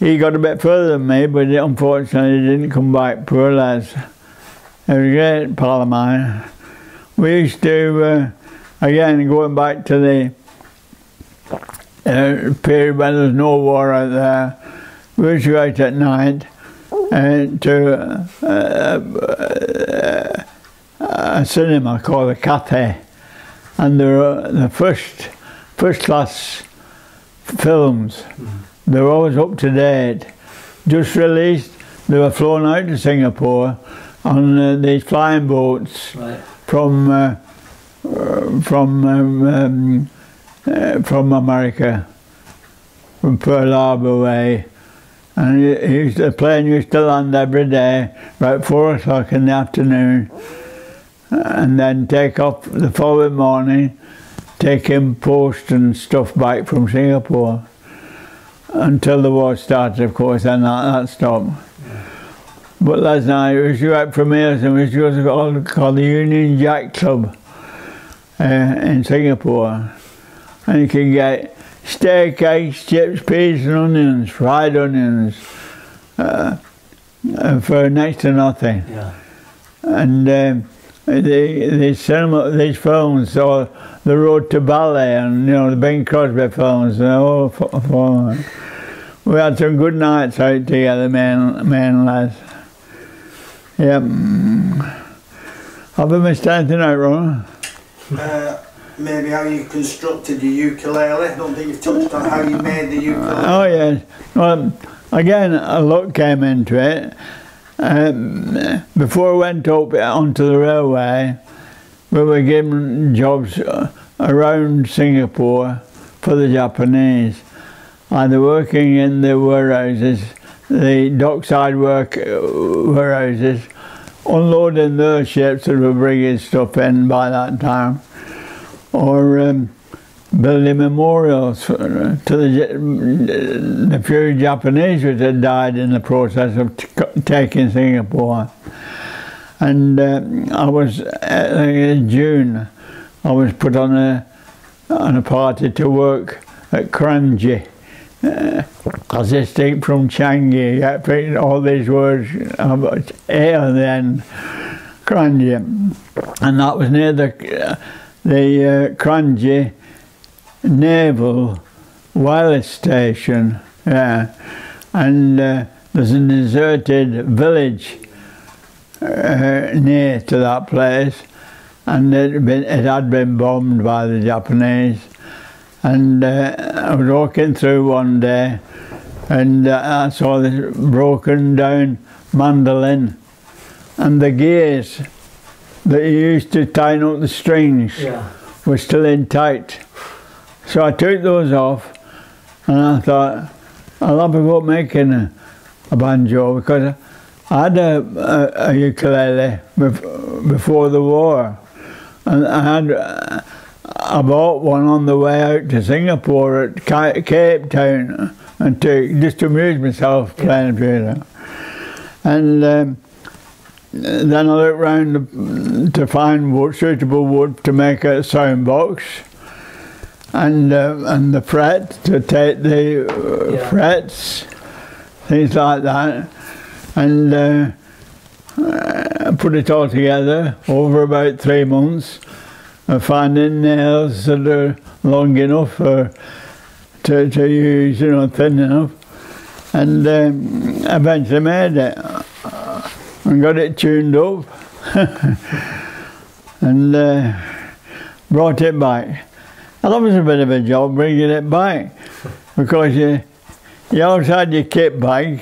he got a bit further than me, but unfortunately he didn't come back, poor lads. He was a great pal of mine. We used to, uh, again, going back to the uh, period when there was no war out there, we used to go out at night uh, to uh, uh, a cinema called the Cathay. And there were the first, first class films. They were always up to date. Just released, they were flown out to Singapore on uh, these flying boats Right. from uh, uh, from um, um, uh, from America, from Pearl Harbor way, and he, he used, the plane used to land every day about four o'clock in the afternoon, and then take off the following morning, taking post and stuff back from Singapore. until the war started, of course, and that, that stopped. But last night, we was out from here, and we was called, called the Union Jack Club uh, in Singapore. And you can get steak, eggs, chips, peas and onions, fried onions, uh, uh, for next to nothing. Yeah. And um, they, they cinema, these phones or The Road to Bali and, you know, the Bing Crosby films, and all for, we had some good nights out together, men, men lads. Yep. Have I missed anything out, Ron? Uh, maybe how you constructed the ukulele. I don't think you've touched on how you made the ukulele. Oh yes. Well, again, a luck came into it. Um, before I went up onto the railway, we were given jobs uh, around Singapore for the Japanese, either working in the warehouses, the dockside work uh, warehouses, unloading those ships that were bringing stuff in by that time, or um, building memorials for- to the, the few Japanese which had died in the process of taking Singapore. And um, I was, uh, in June, I was put on a, on a party to work at Kranji. Uh, as speak from Changi, I all these words about A then, Kranji. And that was near the, the uh, Kranji Naval Wireless Station. Yeah. And uh, there's a deserted village uh, near to that place, and it had been, it had been bombed by the Japanese. And uh, I was walking through one day, and uh, I saw this broken down mandolin, and the gears that you used to tighten up the strings Yeah. were still intact. So I took those off, and I thought, I'll have a go making a, a banjo because I had a, a, a ukulele bef- before the war, and I had I bought one on the way out to Singapore at Cape Town, and to just to amuse myself playing piano. And um, then I looked round to find wood, suitable wood to make a sound box, and uh, and the fret to take the uh, Yeah. frets, things like that, and uh, uh, put it all together over about three months, and finding nails that are long enough for to, to use, you know, thin enough, and um, eventually made it and got it tuned up and uh, brought it back. That was a bit of a job bringing it back because you, you always had your kit bag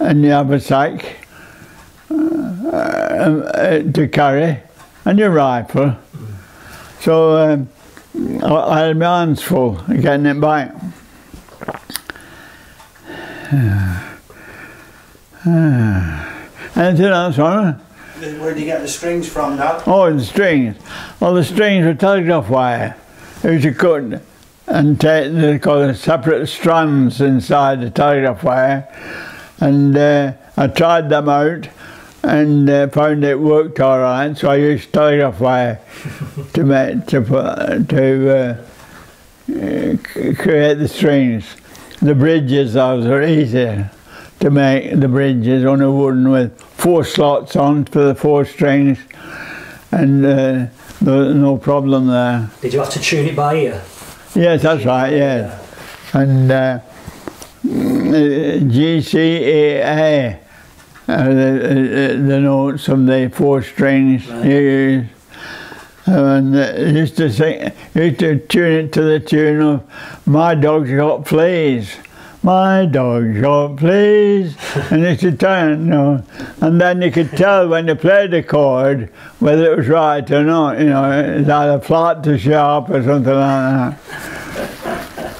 and you have a sack uh, uh, to carry and your rifle. So um, I, I had my hands full getting it back. Anything else on it? Where do you get the strings from, Dad? Oh, the strings. Well, the strings were telegraph wire. You used to cut and they call it separate strands inside the telegraph wire, and uh, I tried them out and uh, found it worked all right. So I used telegraph wire to make to put, to uh, uh, create the strings. The bridges those are easier to make the bridges on a wooden with four slots on for the four strings and uh, there- no problem there. Did you have to tune it by ear? Yes, that's right, yes. And uh, GCAA are the, the, the notes of the four strings Right. you use. And uh, used to sing, used to tune it to the tune of "My dog's got fleas." My dog's got fleas, and used to turn, you know, and then you could tell when you played the chord whether it was right or not. You know, it's either flat to sharp or something like that.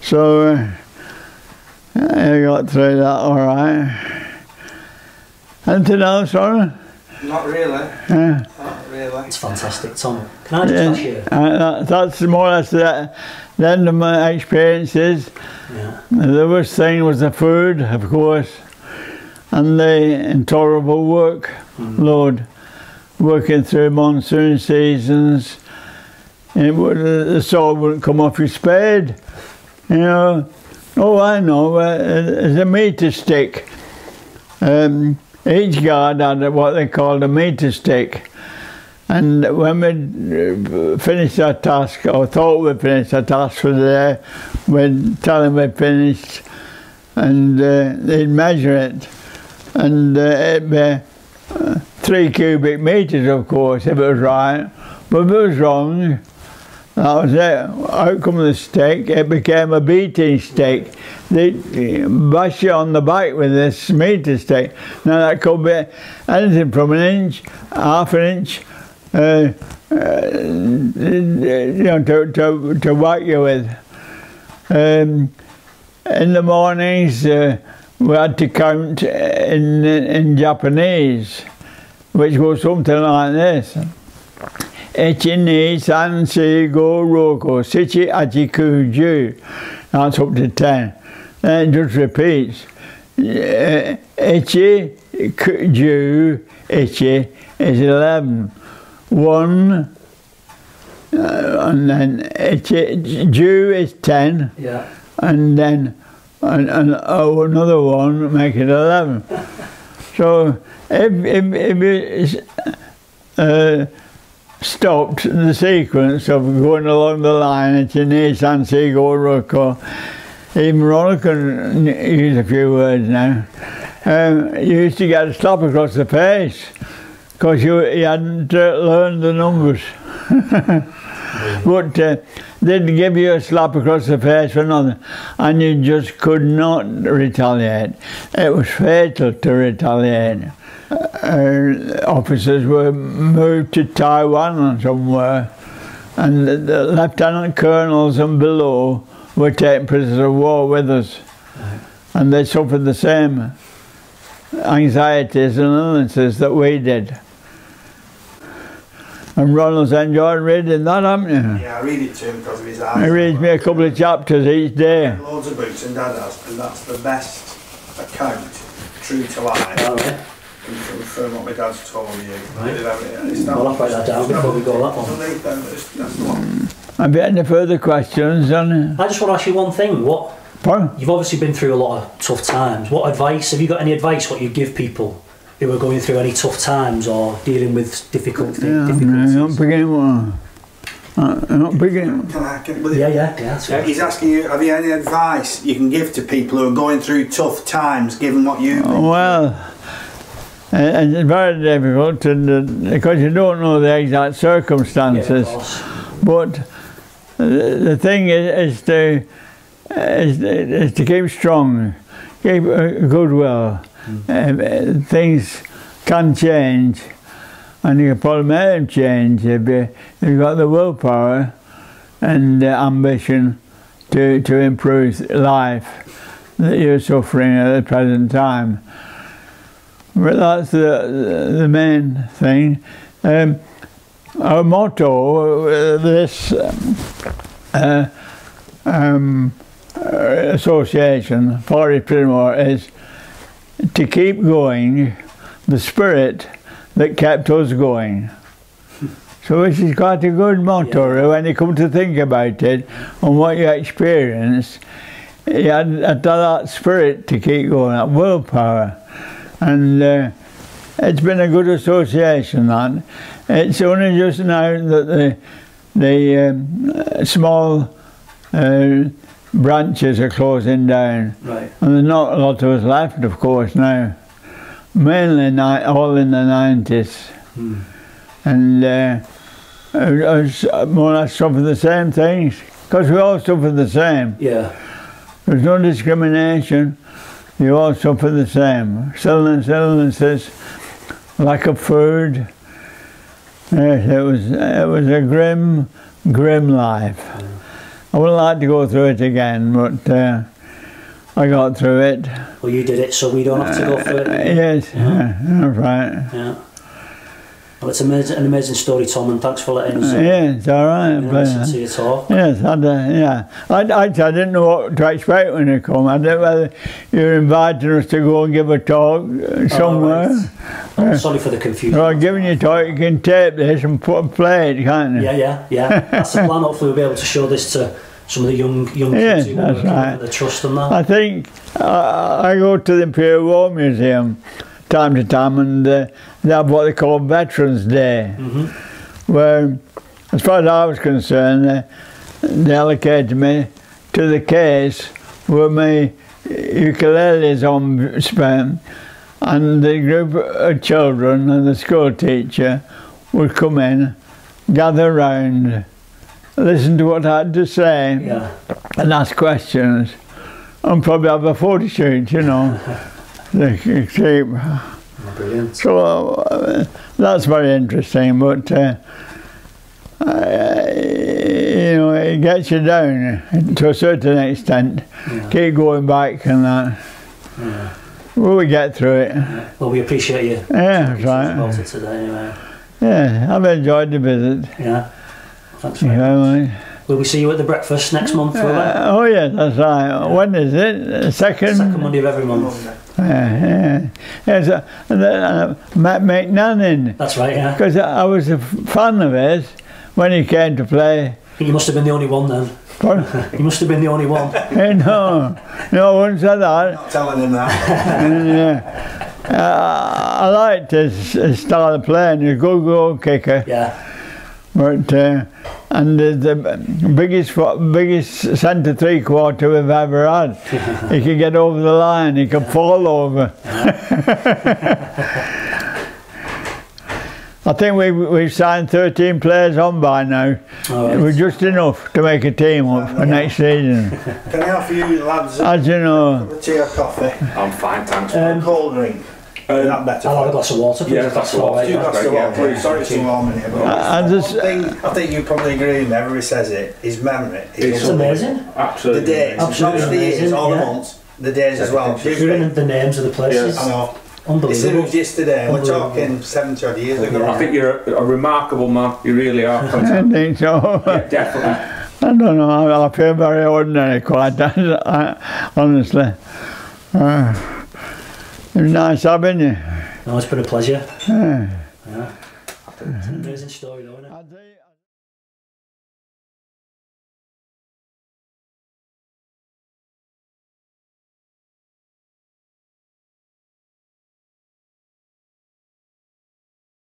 So uh, I got through that all right. Anything else, Ron? Not really. Yeah. Uh, really. It's fantastic, Tom. Can I just ask you? Uh, that, that's more or less the, the end of my experiences. Yeah. The worst thing was the food, of course, and the intolerable work load, working through monsoon seasons. It would, the saw wouldn't come off your spade, you know. Oh, I know, uh, there's a meter stick. Um, each guard had what they called a meter stick. And when we finished our task, or thought we'd finished our task for the day, we'd tell them we'd finished, and uh, they'd measure it. And uh, it'd be uh, three cubic meters, of course, if it was right. But if it was wrong, that was it. Out come the stick, it became a beating stick. They bash you on the back with this meter stick. Now that could be anything from an inch, half an inch, uh, uh, you know, to, to, to whack you with. Um, in the mornings, uh, we had to count in, in Japanese, which was something like this. Ichi, ni, san, si, go, roku, sichi, achi, ku, ju. That's up to ten. Then just repeats. Ku, ju, ichi is eleven. One, uh, and then ichi, ju is ten, Yeah. and then and, and oh, another one, make it eleven. so if, if, if you uh, stopped the sequence of going along the line at knee, San Sigo, Rucko, even Ronald use a few words now, um, you used to get a slap across the face because you, you hadn't uh, learned the numbers. but uh, they'd give you a slap across the face for nothing, and you just could not retaliate. It was fatal to retaliate. Uh, officers were moved to Taiwan and somewhere, and the, the lieutenant colonels and below were taken prisoners of war with us, and they suffered the same anxieties and illnesses that we did. And Ronald's enjoyed reading that, haven't you? Yeah, I read it to him because of his eyes. He reads me a couple of chapters each day. Loads of books and dad has, and that's the best account, true to life, All right. From, from what my dad's told you. Right. It's not- Well, I'll write that down before we go that one. Underneath them, it's- That's the one. Have you any further questions on it? I just want to ask you one thing. What Pardon? you've obviously been through a lot of tough times. What advice have you got? Any advice what you give people who are going through any tough times or dealing with difficult thi- Yeah, uh, I'm not beginning one. I'm not beginning. Can I, can, will you- Yeah, yeah, yeah. He's asking you, have you any advice you can give to people who are going through tough times, given what you've been Well, uh, it's very difficult to, because you don't know the exact circumstances. course. But the, the thing is, is to is, is to keep strong, keep a goodwill. Um, uh, things can change, and you can probably make them change if you, you've got the willpower and the ambition to to improve life that you're suffering at the present time. But that's the the main thing. Um, our motto, uh, this um, uh, um, uh, association, Forest Primor, is to keep going the spirit that kept us going. So this is quite a good motto when you come to think about it and what you experience. You had, had that spirit to keep going, that willpower. And uh, it's been a good association that. It's only just now that the, the um, small uh, branches are closing down. Right. And there's not a lot of us left, of course, now. Mainly all in the 90s. Hmm. And uh, I was more or less suffered the same things, because we all suffer the same. Yeah. There's no discrimination. You all suffer the same. Illness, illnesses, lack of food. Yes, it was it was a grim, grim life. I wouldn't like to go through it again, but uh, I got through it. Well, you did it, so we don't have to go through Uh, it. yes, Yeah. yeah, that's right. Yeah. Well, it's amazing, an amazing story, Tom, and thanks for letting us uh, Yeah, it's all right. you know, but, listen uh, to you talk. Yes, I, uh, yeah. I, I, I didn't know what to expect when you come. I didn't whether you were inviting us to go and give a talk uh, somewhere. right. Oh, sorry for the confusion. Well, giving you a talk, you can tape this and put play it, can't you? Yeah, yeah, yeah. That's the plan. Hopefully, we'll be able to show this to some of the young young Yes, kids who that's right. the trust and that. I think uh, I go to the Imperial War Museum time to time and uh, they have what they call Veterans Day, hmm where, as far as I was concerned, uh, they allocated me to the case where my ukulele is on spent and the group of children and the school teacher would come in, gather round, listen to what I had to say Yeah, and ask questions and probably have a photo shoot, you know. the keep. Brilliant. So uh, that's very interesting, but uh, uh, you know, it gets you down to a certain extent. Yeah, Keep going back and that. yeah. Will we get through it? Well, we appreciate you. Yeah, that's about right. it today, anyway. Yeah, I've enjoyed the visit. Yeah. Thanks very much. know, like- Will we see you at the breakfast next month? will we? uh, oh yeah, that's right. When is it? The Second. Second Monday of every month. Monday. Yeah, yeah. Yes, uh, and uh, Matt McNannon. That's right, yeah. Because I was a fan of his when he came to play. You must have been the only one then. But, You must have been the only one. no, no, I wouldn't say that. Not telling him that. yeah. Uh, I liked his, his style of playing. He's a good goal kicker. Yeah. But, uh, and the, the biggest biggest centre three quarter we've ever had. he could get over the line, he could fall over. I think we, we've signed 13 players on by now. All It right. was just enough to make a team up for next season. Can I offer you lads a As you know, cup of tea or coffee? I'm fine, thanks. A cold drink? Is that better? I'll have a for glass of water, please. Yeah, if glass of water. right, Two yeah. glasses of water. please. Sorry it's too warm in here. But I one just- thing I think you probably agree with me, everybody says it, is memory. It's It's amazing. The Absolutely. days, not Absolutely just the years, all the months, the days as well. You're the names of the places. I know. It's Unbelievable. it yesterday, and we're Unbelievable. talking 70 odd years ago. I think you're a, a remarkable man. You really are. I think so. yeah, definitely. I don't know, I, I feel very ordinary quite, I, honestly. Uh, it was nice having you. No, it's been a pleasure. Yeah. Yeah. It's an amazing story, though, isn't it? I tell you-